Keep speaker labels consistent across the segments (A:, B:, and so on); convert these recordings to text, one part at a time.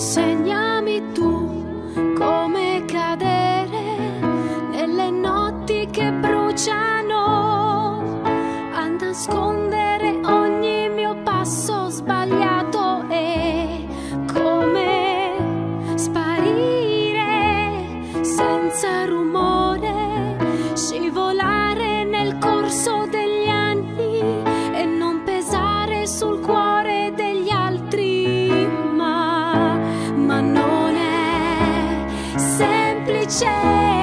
A: Insegnami tu come cadere nelle notti che bruciano, a nascondere ogni mio passo sbagliato e come sparire senza rumore, scivolare nel corso degli anni e non pesare sul cuore change.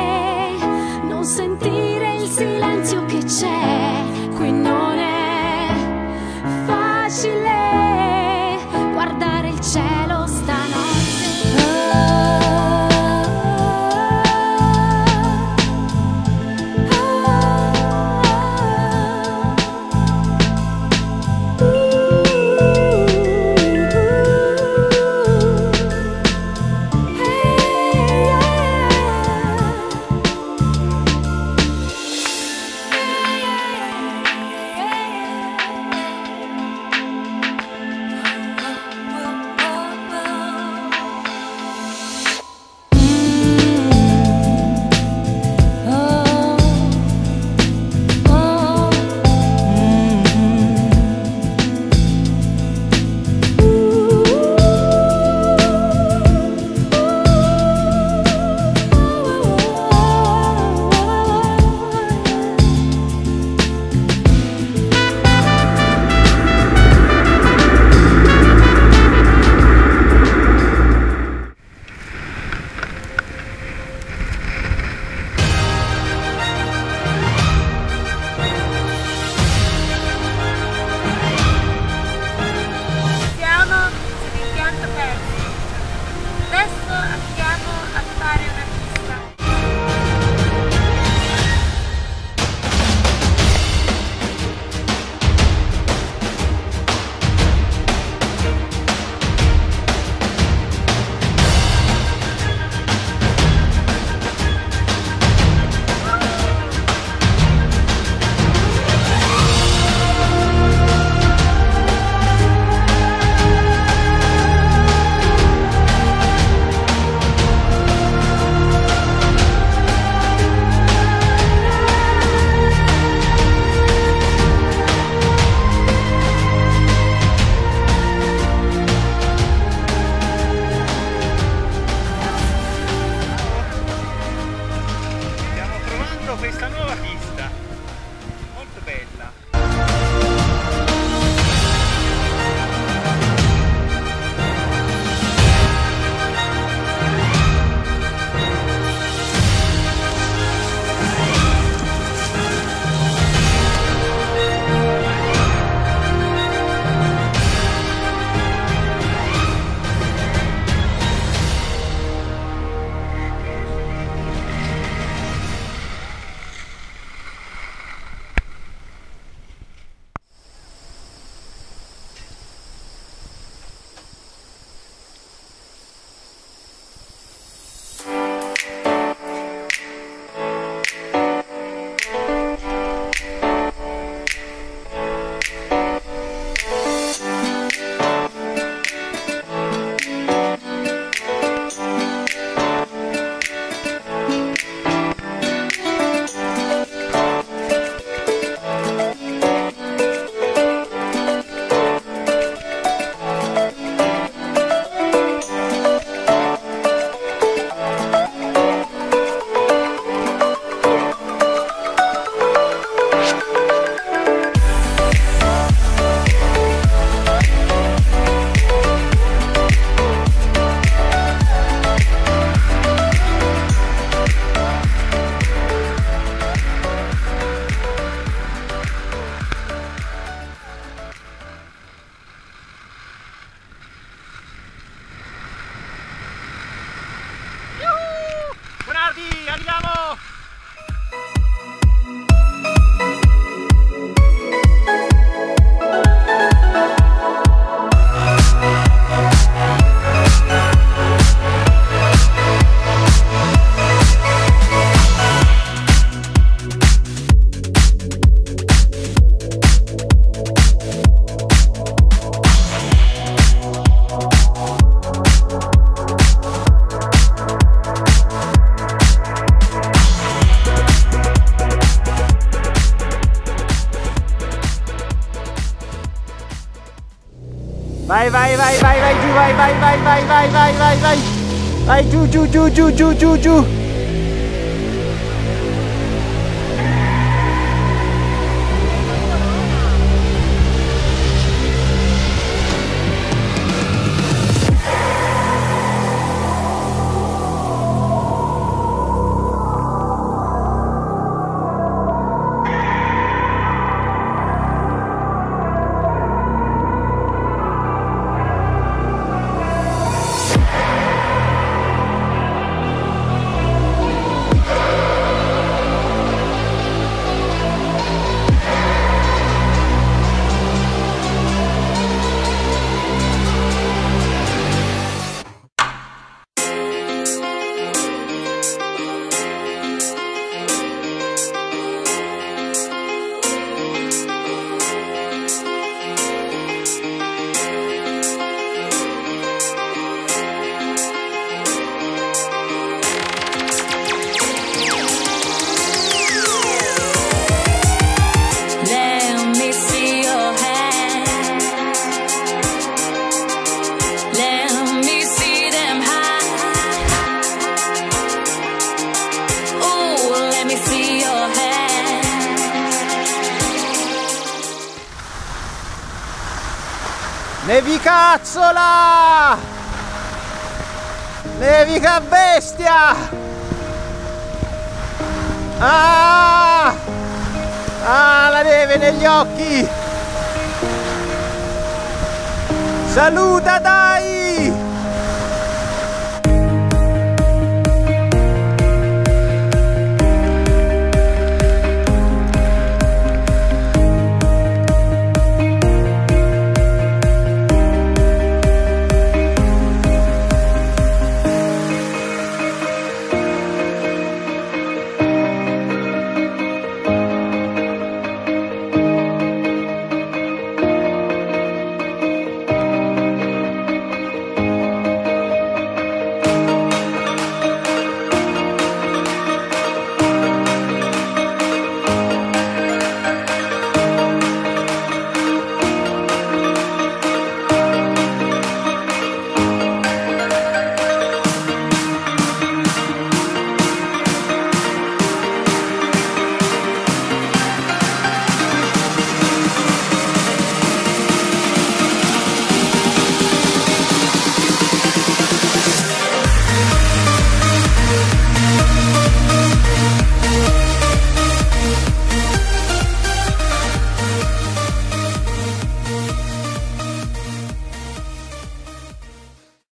A: đi ăn ra
B: vai, vai, vai, Ju, vai, vai, vai, vai, vai, vai, vai, vai,
C: Ju, Ju, Ju, Ju, Ju, Ju, Ju.
B: Nevicazzola! Nevica bestia! Ah! Ah, la neve negli occhi! Saluta dai!